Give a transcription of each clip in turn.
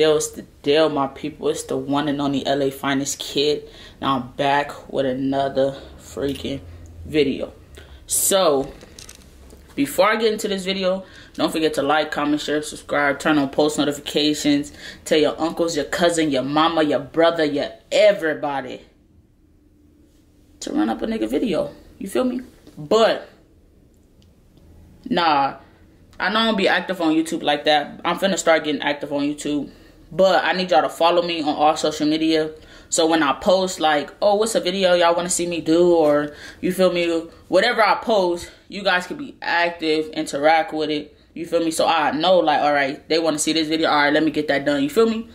deal? It's the deal, my people. It's the one and only LA finest kid. Now I'm back with another freaking video. So, before I get into this video, don't forget to like, comment, share, subscribe, turn on post notifications. Tell your uncles, your cousin, your mama, your brother, your everybody to run up a nigga video. You feel me? But, nah I know I don't be active on YouTube like that. I'm finna start getting active on YouTube. But I need y'all to follow me on all social media. So when I post like, oh, what's a video y'all want to see me do? Or you feel me? Whatever I post, you guys can be active, interact with it. You feel me? So I know like, all right, they want to see this video. All right, let me get that done. You feel me?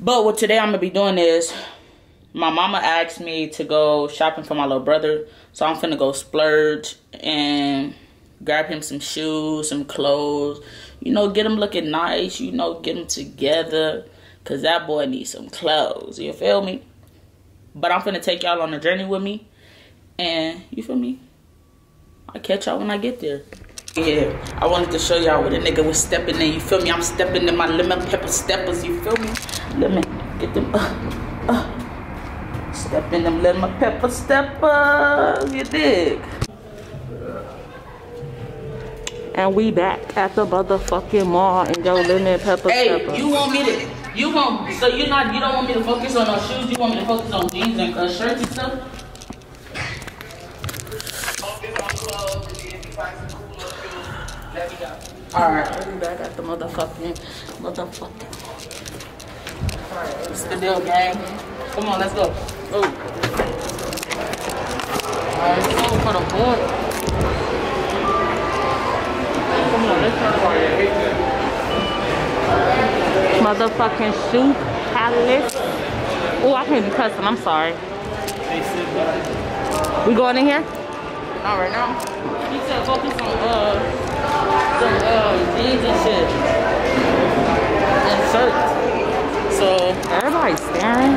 But what today I'm going to be doing is my mama asked me to go shopping for my little brother. So I'm finna go splurge and grab him some shoes, some clothes, you know, get him looking nice, you know, get him together, because that boy needs some clothes, you feel me? But I'm finna take y'all on a journey with me, and you feel me? I'll catch y'all when I get there. Yeah, I wanted to show y'all what a nigga was stepping in, you feel me? I'm stepping in my lemon pepper steppers, you feel me? Let me get them, uh, uh. Step in them lemon pepper steppers, you dig? And we back at the motherfucking mall and go lemon pepper Hey, pepper. you want me to? You want? So you not? You don't want me to focus on no shoes? You want me to focus on jeans and uh, shirts and stuff? Alright, we back at the motherfucking, motherfucking. It's the deal, gang. Come on, let's go. Oh. Alright, so for the boy. Motherfucking shoe palace. Oh, I can't be cussing. I'm sorry. We going in here? Not right now. He said focus on uh some uh jeans and shit. And shirts. So Everybody's staring.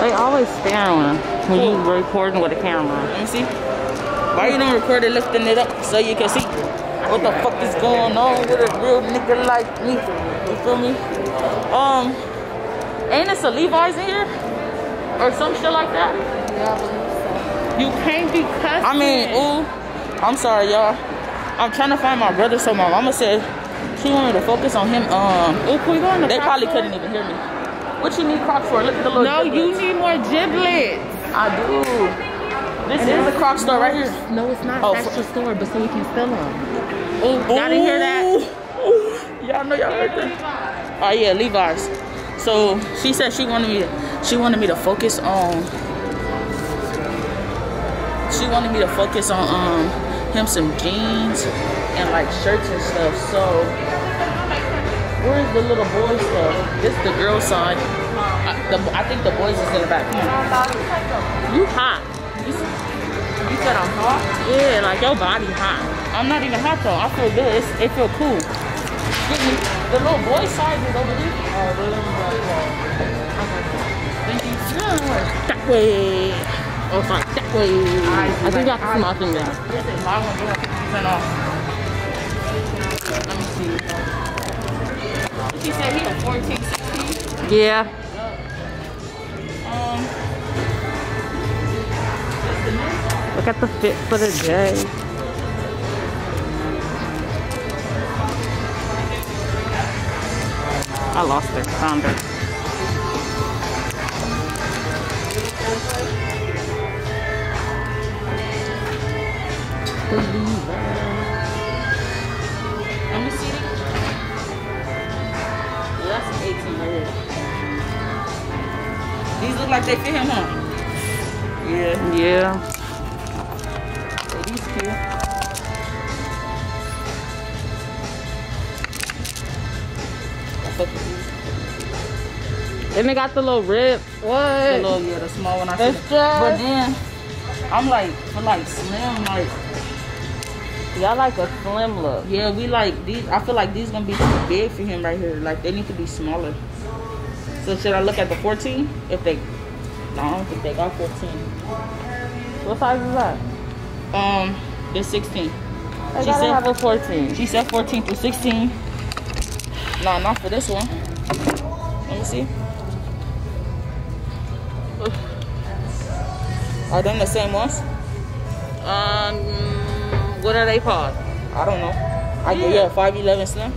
They always staring when you Cool. recording with a camera. let me see. Why you don't record it lifting it up so you can see what the fuck is going on with a real nigga like me? You feel me? Um ain't it a Levi's in here? Or some shit like that? Yeah, You can't be cussing. I mean, ooh, I'm sorry, y'all. I'm trying to find my brother, so my mama said she wanted to focus on him. Um, Ooh, we go in the they probably store? couldn't even hear me. What you need Crocs for? Look at the little. No, you need more giblets. I do. This is the Croc store right here. No, it's not. Oh, That's your store, but so we can sell them. Ooh, Y'all didn't hear that? Y'all know y'all heard that. Oh yeah, Levi's. So she said she wanted me. To, she wanted me to focus on. She wanted me to focus on um him some jeans and like shirts and stuff. So where's the little boy stuff? This the girl side. I, the, I think the boys is in the back. You hot. You, said I'm hot. Yeah, like your body hot. I'm not even hot though. I feel good. It's, it feel cool. The little boy size is over there. Oh, little boy. Thank you. That way. Oh, sorry. That way. I think that's small thing there. This is my one. You have 50% off. Let me see. Said he a 14, 16. Yeah. At the fit for the day. I lost their thunder. let me see. That's 18 right. These look like they fit him, huh? Yeah. Yeah. And they got the little rib. The What? little, yeah, the small one I That's just- But then, I'm like, for like slim, like, Y'all like a slim look. yeah, we like these. I feel like these gonna be too big for him right here. Like, they need to be smaller. So should I look at the 14? If they, no, I don't think they got 14. What size is that? Um, they're 16. I She gotta said- have a 14. She said 14 through 16. No, not for this one. Let me see. Are them the same ones? Um, what are they called? I don't know. I get yeah, 511 Slim.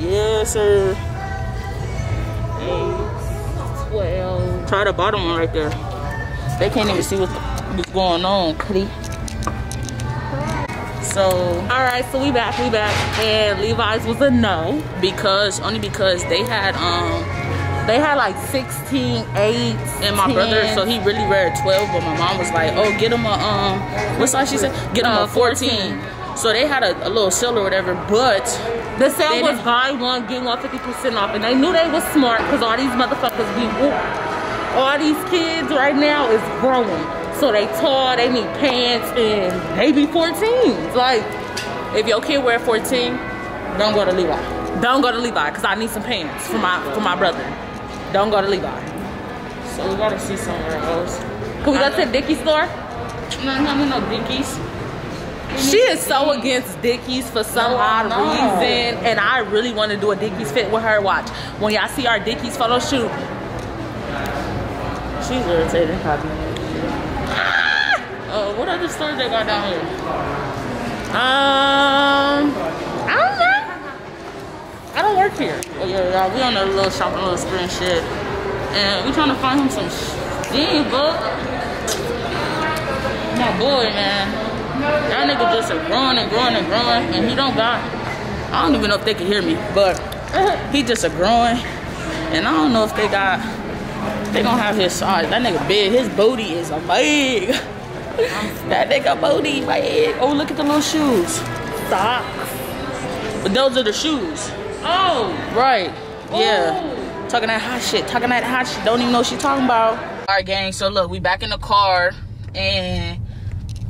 Yes, sir. Eight, twelve. Try the bottom one right there. They can't even see what's, what's going on, Cuddy. So, All right, so we back, we back, and Levi's was a no. because, only because they had, um, They had like 16, 8, and my brother, so he really read 12, but my mom was like, oh, get him a, um, what size she said? Get him Uh, a 14. So they had a, a little sale or whatever, but The sale They was buy one, get one 50% off, and they knew they was smart because all these motherfuckers be whoop. All these kids right now is growing. So they tall, they need pants, and they be 14s. Like, if your kid wear 14, don't go to Levi. don't go to Levi because I need some pants for my for my brother. Don't go to Levi. So we gotta see somewhere else. Can we go to the Dickies store? No, no, no, no, Dickies. She is so against Dickies for some No, odd no. reason, and I really want to do a Dickies fit with her. Watch when y'all see our Dickies photo shoot. She's irritating, Poppy. Uh, what other stores they got down here? Um, I don't know. I don't work here. Oh yeah, y'all, we on a little shopping little spree and shit. And we trying to find him some thing, but my boy, man. That nigga just a growing and growing and growing, and he don't got. I don't even know if they can hear me, but he just a growing, and I don't know if they got. They gonna have his size. That nigga big. His booty is a big. that nigga booty big. Oh, look at the little shoes. Socks. But those are the shoes. Oh, Right. Yeah. Ooh. Talking that hot shit. Talking that hot shit. Don't even know what she talking about. All right, gang. So look, we back in the car and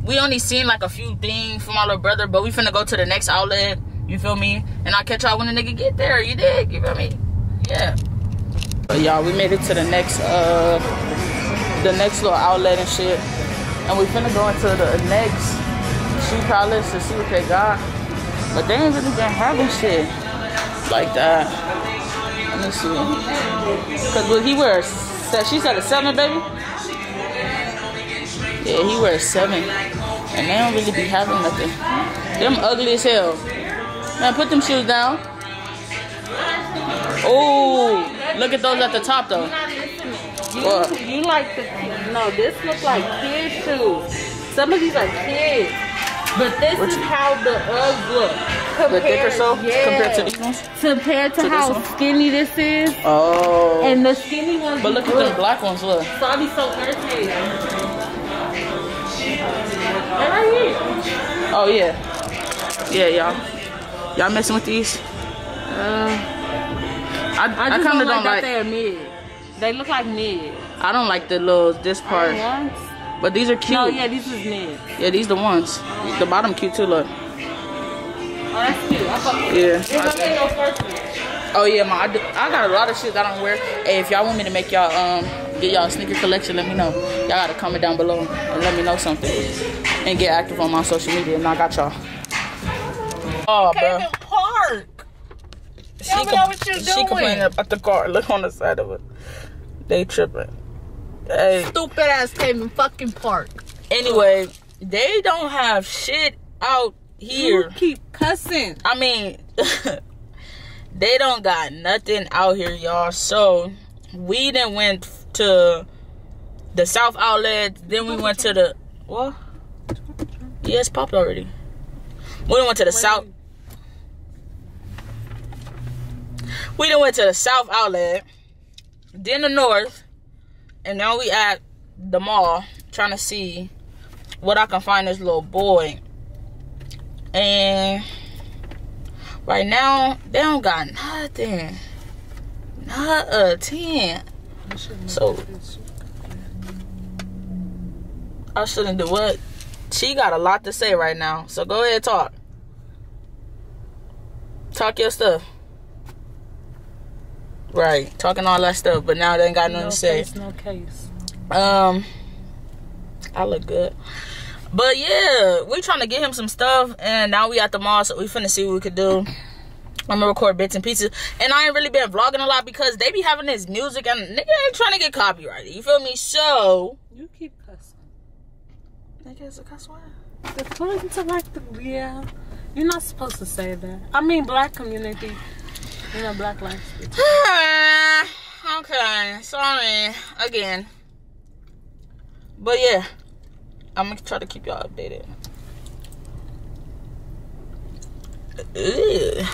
we only seen like a few things from my little brother, but we finna go to the next outlet. You feel me? And I'll catch y'all when the nigga get there. You dig? You feel me? Yeah. But y'all, we made it to the next uh the next little outlet and shit. And we finna go into the next shoe palace to see what they got. But they ain't really been having shit like that. Let me see. Cause look, he wears. She said a seven, baby. Yeah, he wears seven, and they don't really be having nothing. Them ugly as hell. Man, put them shoes down. Oh, look at those at the top though. You, you like the no? This looks like kid shoes. Some of these are kids, but this What is you- how the Uggs look. The thicker so yeah. compared to these ones. Compared to, to how one? skinny this is, Oh. and the skinny ones. but look at them black ones. Look. So I be so irritated. And right here. Oh yeah. Yeah, y'all. Y'all messing with these? Uh, I, I I, just kind don't of like don't that like. they're mid. They look like mid. I don't like the little this part. But these are cute. No, yeah, these is mid. Yeah, these the ones. The bottom cute too. Look. Oh, that's cute. I fuck with Yeah. it. It's okay, your first one. Oh yeah, my I, do, I got a lot of shit that I don't wear. Hey, if y'all want me to make y'all um get y'all a sneaker collection, let me know. Y'all gotta comment down below and let me know something. And get active on my social media, and I got y'all. Oh, bro. Park. She, com- what you she complaining about the car. Look on the side of it. They tripping. Hey. Stupid ass Kevin fucking Park. Anyway, they don't have shit out You here. keep cussing. I mean, they don't got nothing out here, y'all. So we then went to the South Outlet. Then we went to the what? Yeah, it's popped already. We went to the South. We then went to the South Outlet, then the North, and now we at the mall trying to see what I can find this little boy. And right now they don't got nothing. Not a ten. So I shouldn't do what? She got a lot to say right now. So go ahead talk. Talk your stuff. Right. Talking all that stuff, but now they ain't got nothing No to say. case, no case. Um, I look good. But yeah, we trying to get him some stuff, and now we at the mall, so we finna see what we could do. I'm gonna record bits and pieces. And I ain't really been vlogging a lot because they be having this music and nigga ain't trying to get copyrighted. You feel me? So You keep cussing. Nigga is a cuss word. The fun to like the yeah. You're not supposed to say that. I mean, black community. You know, black lives. okay, sorry again. But yeah, I'm gonna try to keep y'all updated. Ugh.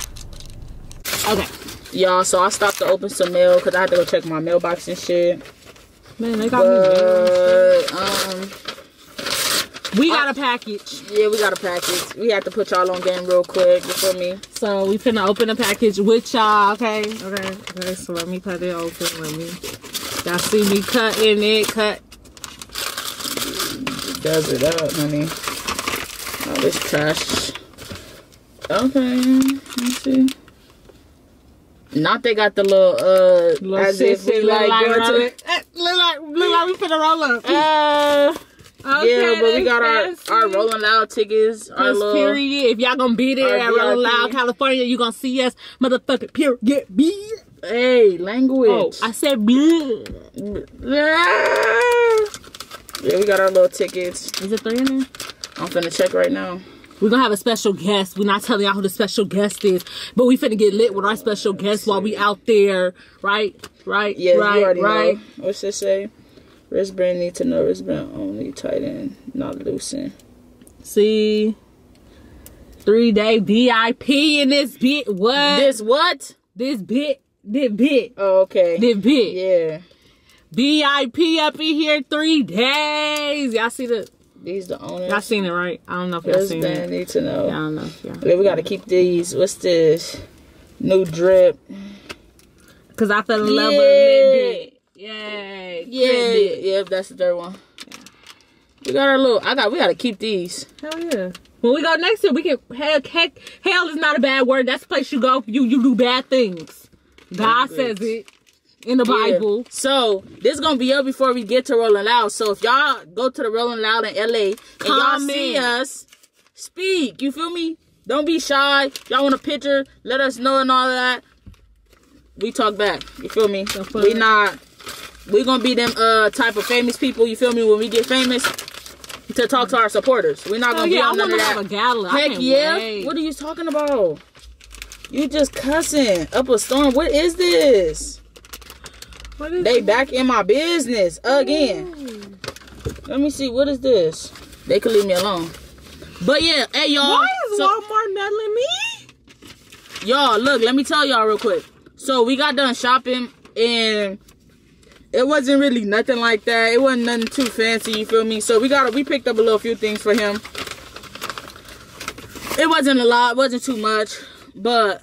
Okay. Y'all, so I stopped to open some mail because I had to go check my mailbox and shit. Man, they got me. um, We got a package. yeah, we got a package. We had to put y'all on game real quick. You feel me? So we finna open a package with y'all, okay? Okay, okay, so let me cut it open. Let me y'all see me cutting it, cut. Does it up, honey? All this trash. Okay, let me see. Not they got the little uh Little as if we like, look like, going to it. Look like, look like we finna roll up. uh Okay, yeah, but we got our fancy. our rolling loud tickets. Our little period. If y'all gonna be there at Rolling. Loud, California, you gonna see us, motherfucking period. B. hey language. Oh, I said bleh. Yeah, we got our little tickets. Is it three in there? I'm finna check right now. We're gonna have a special guest. We're not telling y'all who the special guest is, but we finna get lit with our special guest while we out there, right? Right? Yeah, right, you already right. know. What's this say? Wristband need to know wristband only tighten, not loosen. See, three day VIP in this bit. What? This what? this bit, this bit, Oh, okay. this bit. Yeah. VIP up in here three days. Y'all see the? These the owners. Y'all seen it right? I don't know if y'all seen Wristband it. need to know. I don't know. Yeah. Yeah, we gotta keep these. What's this? New drip. Cause I fell in love with it. Yeah. Yay. Yeah, bit. yeah, that's the third one. We got our little. I got. We gotta keep these. Hell yeah. When we go next year, we can heck, heck hell is not a bad word. That's the place you go. You you do bad things. God says it in the Yeah. Bible. So this is gonna be up before we get to Rolling Loud. So if y'all go to the Rolling Loud in LA and y'all see us, speak. You feel me? Don't be shy. Y'all want a picture? Let us know and all that. We talk back. You feel me? We not. We gonna be them uh type of famous people. You feel me? When we get famous, to talk to our supporters. We're not Oh gonna be yeah, I on none want of that. have a gala. Heck yeah! wait. What are you talking about? You just cussing up a storm. What is this? They back in my business again. Let me see. What is this? They could leave me alone. But yeah, hey y'all. Why is so- Walmart meddling me? y'all look let me tell y'all real quick so we got done shopping and it wasn't really nothing like that it wasn't nothing too fancy you feel me so we got we picked up a little few things for him it wasn't a lot It wasn't too much but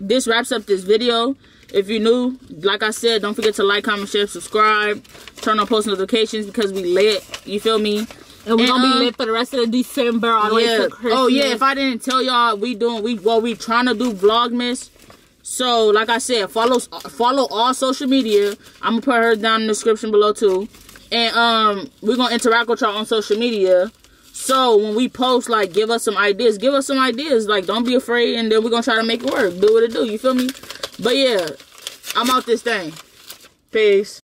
this wraps up this video if you're new like i said don't forget to like comment share subscribe turn on post notifications because we lit you feel me And we're And, gonna um, be lit for the rest of the December all the way yeah. to Christmas. Oh yeah, if I didn't tell y'all we doing we well we trying to do vlogmas. So like I said, follow follow all social media. I'm gonna put her down in the description below too. And um we're gonna interact with y'all on social media. So when we post, like give us some ideas. Give us some ideas. Like don't be afraid and then we're gonna try to make it work. Do what it do, you feel me? But yeah, I'm out this thing. Peace.